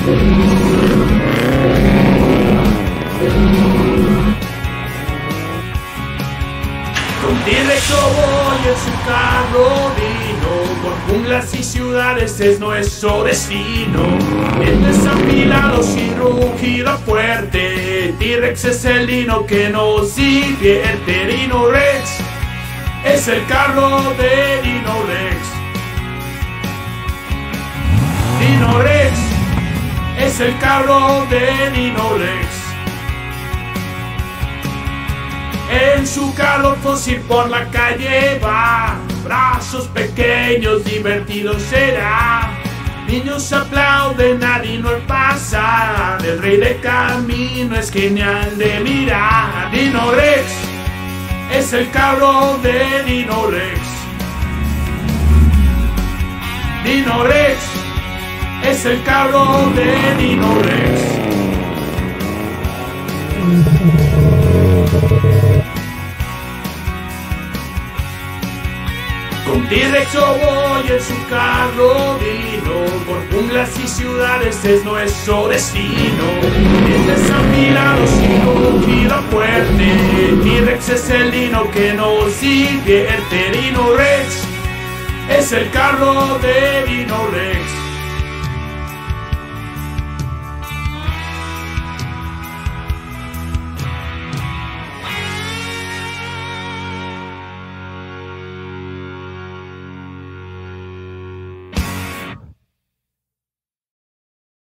Con T-Rex voy en su carro vino, por junglas y ciudades es nuestro destino. En desafilados y rugido fuerte, T-Rex es el dino que nos divierte. Dino Rex es el carro de Dino Rex. El carro de Dino Rex. En su calor fósil por la calle va, brazos pequeños, divertidos será. Niños aplauden a Dino el pasar, el rey de camino es genial de mirar. Dino Rex es el carro de Dino Rex. Dino es el carro de Dino Rex. Con T-Rex yo voy en su carro vino, por junglas y ciudades es nuestro destino. En desafilados y rugido fuerte, T-Rex es el dino que nos divierte. Dino Rex es el carro de Dino Rex.